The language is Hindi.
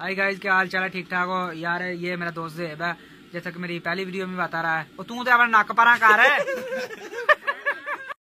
आई गाइस क्या हाल चाल ठीक ठाक हो? यार, ये मेरा दोस्त जेब है। जैसा कि मेरी पहली वीडियो में बता रहा है। और तू तो अपना नक परा कर